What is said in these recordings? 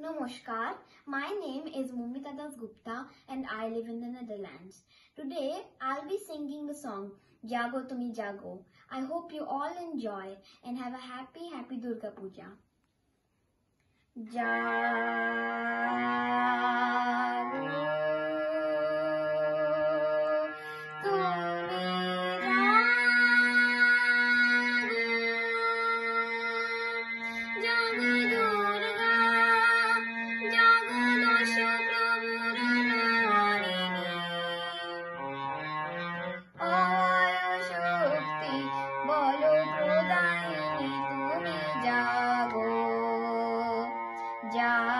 Namaskar, my name is Moumita Das Gupta and I live in the Netherlands. Today, I'll be singing the song Jaago Tumi Jaago. I hope you all enjoy and have a happy, happy Durga Puja. Ja বলো প্রদায়িনী তুমি যাগো জাগো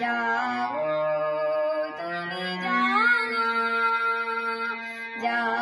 जाओ तुम जाना जा